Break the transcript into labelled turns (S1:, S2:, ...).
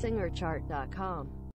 S1: singerchart.com.